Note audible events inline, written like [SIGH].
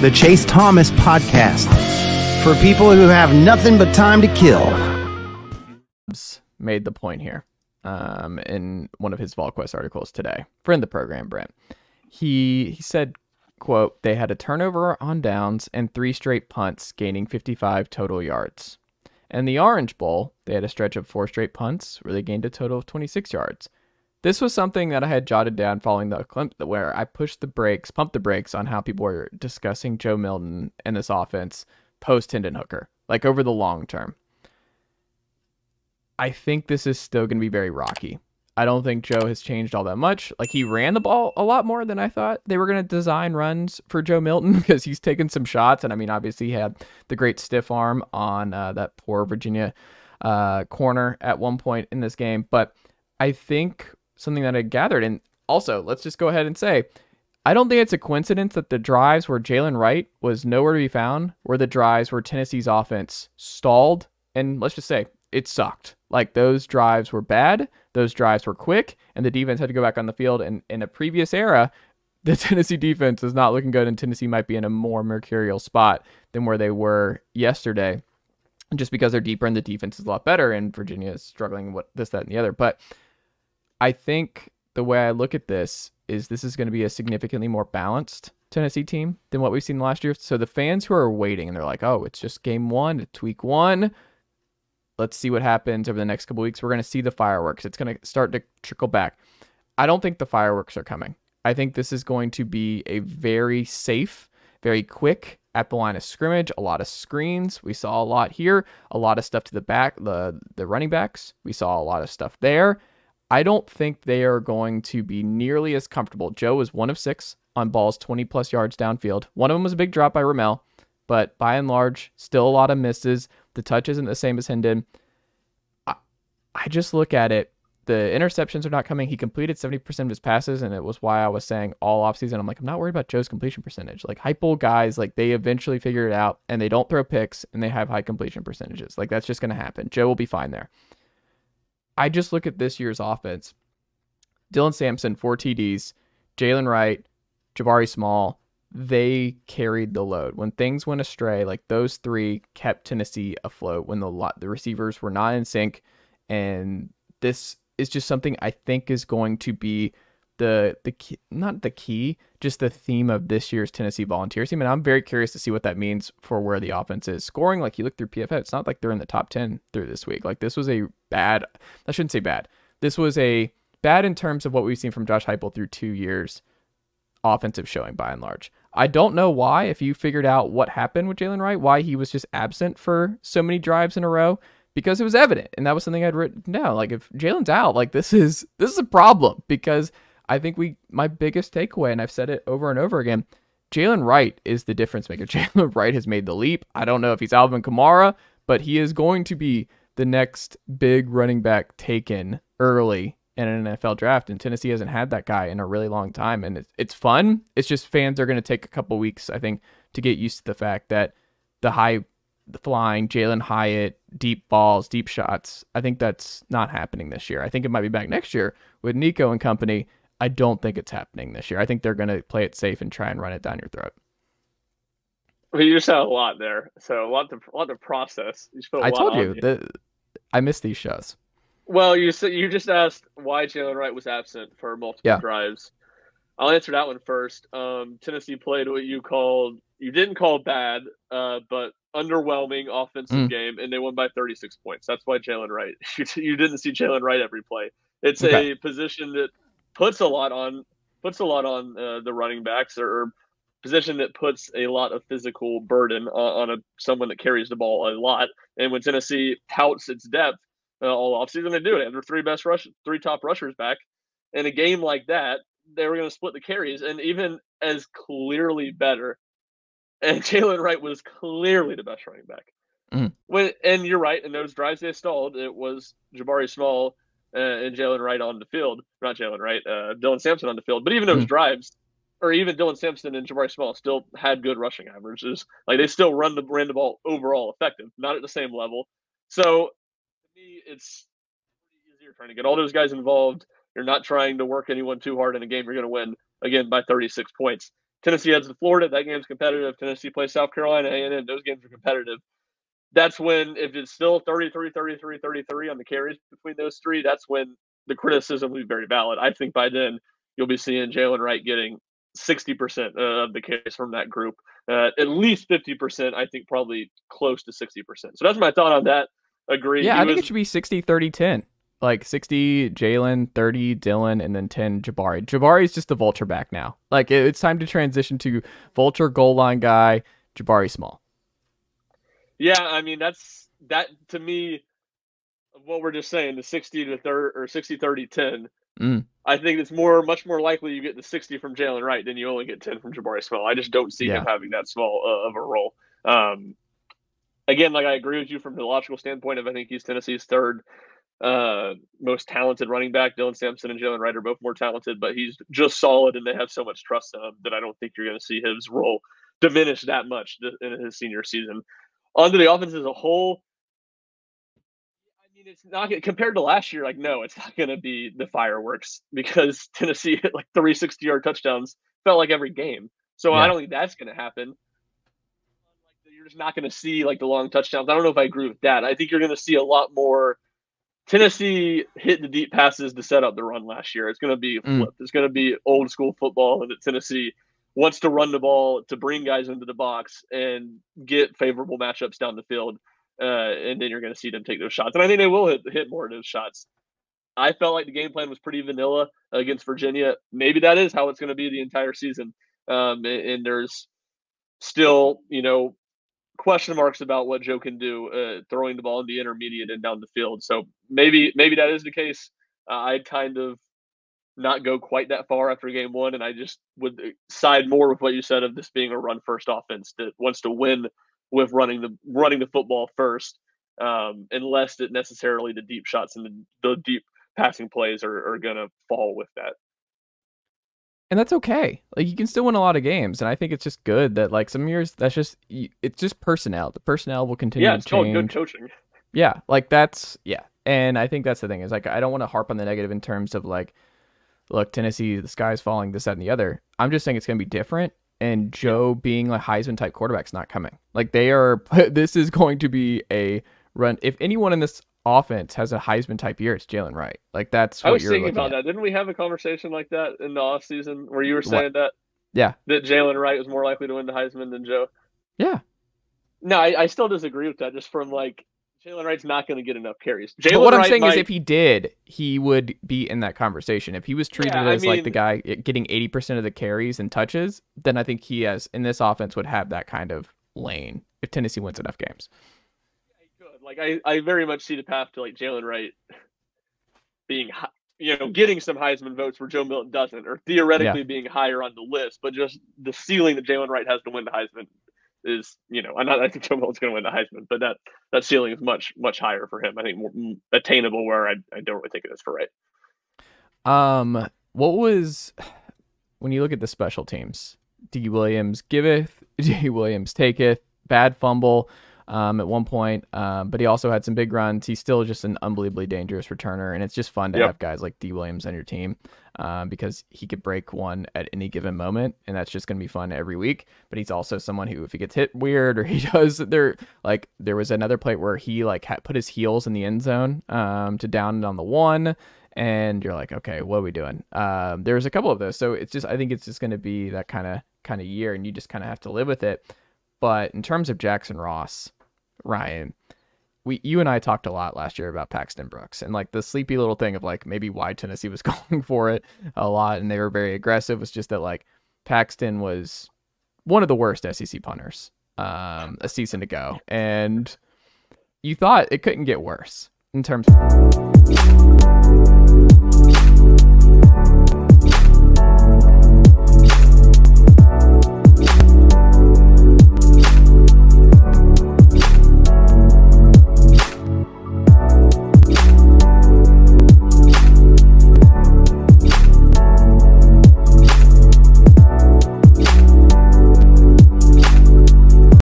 the Chase Thomas Podcast. For people who have nothing but time to kill. Made the point here um, in one of his VolQuest articles today. Friend the program, Brent. He he said, quote, they had a turnover on downs and three straight punts, gaining 55 total yards. And the Orange Bowl, they had a stretch of four straight punts where they gained a total of 26 yards. This was something that I had jotted down following the clip where I pushed the brakes, pumped the brakes on how people were discussing Joe Milton and this offense post Hendon Hooker, like over the long term. I think this is still going to be very rocky. I don't think Joe has changed all that much. Like he ran the ball a lot more than I thought they were going to design runs for Joe Milton [LAUGHS] because he's taken some shots. And I mean, obviously, he had the great stiff arm on uh, that poor Virginia uh, corner at one point in this game. But I think something that I gathered. And also, let's just go ahead and say, I don't think it's a coincidence that the drives where Jaylen Wright was nowhere to be found were the drives where Tennessee's offense stalled. And let's just say it sucked. Like those drives were bad, those drives were quick, and the defense had to go back on the field. And in a previous era, [LAUGHS] the Tennessee defense is not looking good, and Tennessee might be in a more mercurial spot than where they were yesterday. Just because they're deeper and the defense is a lot better, and Virginia is struggling with this, that, and the other. But I think the way I look at this is this is going to be a significantly more balanced Tennessee team than what we've seen last year. So the fans who are waiting and they're like, oh, it's just game one, it's week one. Let's see what happens over the next couple weeks. We're going to see the fireworks. It's going to start to trickle back. I don't think the fireworks are coming. I think this is going to be a very safe, very quick at the line of scrimmage. A lot of screens. We saw a lot here. A lot of stuff to the back, the the running backs. We saw a lot of stuff there. I don't think they are going to be nearly as comfortable. Joe was one of six on balls 20 plus yards downfield. One of them was a big drop by Ramel, but by and large, still a lot of misses. The touch isn't the same as Hendon. I, I just look at it. The interceptions are not coming. He completed 70% of his passes, and it was why I was saying all offseason, I'm like, I'm not worried about Joe's completion percentage. Like, Heupel guys, like, they eventually figure it out, and they don't throw picks, and they have high completion percentages. Like, that's just going to happen. Joe will be fine there. I just look at this year's offense. Dylan Sampson, four TDs, Jaylen Wright, Jabari Small, they carried the load. When things went astray, like those three kept Tennessee afloat when the the receivers were not in sync. And this is just something I think is going to be the the key, not the key, just the theme of this year's Tennessee Volunteers team. And I'm very curious to see what that means for where the offense is scoring. Like you look through PFF, it's not like they're in the top ten through this week. Like this was a bad. I shouldn't say bad. This was a bad in terms of what we've seen from Josh Heupel through two years offensive showing by and large. I don't know why, if you figured out what happened with Jaylen Wright, why he was just absent for so many drives in a row, because it was evident. And that was something I'd written down. Like if Jaylen's out, like this is this is a problem because I think we my biggest takeaway, and I've said it over and over again, Jaylen Wright is the difference maker. [LAUGHS] Jaylen Wright has made the leap. I don't know if he's Alvin Kamara, but he is going to be the next big running back taken early in an NFL draft. And Tennessee hasn't had that guy in a really long time. And it's, it's fun. It's just fans are going to take a couple weeks, I think, to get used to the fact that the high flying Jalin Hyatt, deep balls, deep shots, I think that's not happening this year. I think it might be back next year with Nico and company. I don't think it's happening this year. I think they're going to play it safe and try and run it down your throat. Well, you just had a lot there, so a lot to a lot to process. I told you that I miss these shows. Well, you said you just asked why Jaylen Wright was absent for multiple yeah. drives. I'll answer that one first. Um, Tennessee played what you called you didn't call bad, uh, but underwhelming offensive mm. game, and they won by 36 points. That's why Jaylen Wright. [LAUGHS] You, you didn't see Jaylen Wright every play. It's okay. a position that puts a lot on puts a lot on uh, the running backs or, position that puts a lot of physical burden on, on, a someone that carries the ball a lot. And when Tennessee touts its depth uh, all offseason, they do it. They have their three best rush, three top rushers back. In a game like that, they were going to split the carries, and even as clearly better. [LAUGHS] And Jaylen Wright was clearly the best running back. Mm. When and you're right, in those drives they stalled, it was Jabari Small uh, and Jaylen Wright on the field. Not Jaylen Wright, uh, Dylan Sampson on the field. But even those mm. drives, or even Dylan Sampson and Jabari Small still had good rushing averages. Like they still run the ran the ball overall effective, not at the same level. So me, it's easier trying to get all those guys involved. You're not trying to work anyone too hard in a game. You're going to win again by 36 points. Tennessee heads to Florida. That game's competitive. Tennessee plays South Carolina, and those games are competitive. That's when, if it's still 33, 33, 33 on the carries between those three, that's when the criticism will be very valid. I think by then you'll be seeing Jaylen Wright getting 60% of the case from that group. Uh, at least 50%, I think probably close to 60%. So that's my thought on that. Agree. Yeah, he I think it should be 60, 30, 10 like 60 Jaylen, 30 Dylan, and then 10 Jabari. Jabari is just the vulture back now. Like it's time to transition to vulture goal line guy, Jabari Small. Yeah, I mean that's that to me what we're just saying, the 60 to 30 or 60 30 10. Mm. I think it's more much more likely you get the 60 from Jaylen Wright than you only get 10 from Jabari Small. I just don't see yeah. him having that small uh, of a role. Um, again, like I agree with you from the logical standpoint of I think he's Tennessee's third uh, most talented running back. Dylan Sampson and Jaylen Wright are both more talented, but he's just solid, and they have so much trust in him that I don't think you're going to see his role diminish that much in his senior season. Onto the offense as a whole, it's not compared to last year. Like, no, it's not going to be the fireworks because [LAUGHS] Tennessee hit like three sixty yard touchdowns felt like every game. So yeah. I don't think that's going to happen. You're just not going to see like the long touchdowns. I don't know if I agree with that. I think you're going to see a lot more Tennessee hit the deep passes to set up the run last year. It's going to be mm. flipped. It's going to be old school football, and that Tennessee wants to run the ball to bring guys into the box and get favorable matchups down the field. Uh, and then you're going to see them take those shots. And I think they will hit, hit more of those shots. I felt like the game plan was pretty vanilla against Virginia. Maybe that is how it's going to be the entire season. Um, and, and there's still, you know, question marks about what Joe can do uh, throwing the ball in the intermediate and down the field. So maybe maybe that is the case. Uh, I'd kind of not go quite that far after game one, and I just would uh, side more with what you said of this being a run first offense that wants to win with running the running the football first, um, unless it necessarily the deep shots and the, the deep passing plays are, are going to fall with that and that's okay. Like you can still win a lot of games, and I think it's just good that like some years that's just it's just personnel. The personnel will continue. Yeah, it's to change. called good coaching. Yeah, like that's yeah, and I think that's the thing is like I don't want to harp on the negative in terms of like, look, Tennessee, the sky's falling, this, that, and the other. I'm just saying it's gonna be different, and Joe being a Heisman type quarterback's not coming. Like they are, [LAUGHS] this is going to be a run. If anyone in this offense has a Heisman type year, it's Jaylen Wright. Like that's what I was thinking about at. that. Didn't we have a conversation like that in the off season where you were saying what? that? Yeah. That Jaylen Wright was more likely to win the Heisman than Joe. Yeah. No, I, I still disagree with that. Just from like Jaylen Wright's not going to get enough carries. Jaylen what I'm saying might... is, if he did, he would be in that conversation. If he was treated yeah, as mean... like the guy getting 80% of the carries and touches, then I think he has in this offense would have that kind of lane if Tennessee wins enough games. Like I, I very much see the path to like Jaylen Wright being, you know, getting some Heisman votes where Joe Milton doesn't, or theoretically yeah. being higher on the list. But just the ceiling that Jaylen Wright has to win the Heisman is, you know, [LAUGHS] I'm not. I think Joe Milton's going to win the Heisman, but that that ceiling is much much higher for him. I think more attainable where I I don't really think it is for right. Um, what was when you look at the special teams? Dee Williams giveth, [LAUGHS] Dee Williams taketh, bad fumble um, at one point, um, but he also had some big runs. He's still just an unbelievably dangerous returner, and it's just fun to yep. have guys like Dee Williams on your team um, because he could break one at any given moment, and that's just going to be fun every week. But he's also someone who, if he gets hit weird or [LAUGHS] he does, there like there was another play where he like had put his heels in the end zone um, to down it on the one and you're like, okay, what are we doing? Um, there's a couple of those, so it's just I think it's just going to be that kind of kind of year, and you just kind of have to live with it. But in terms of Jackson Ross, Ryan, we you and I talked a lot last year about Paxton Brooks and like the sleepy little thing of like maybe why Tennessee was [LAUGHS] going for it a lot and they were very aggressive was just that like Paxton was one of the worst SEC punters um, a season ago and you thought it couldn't get worse in terms. Of-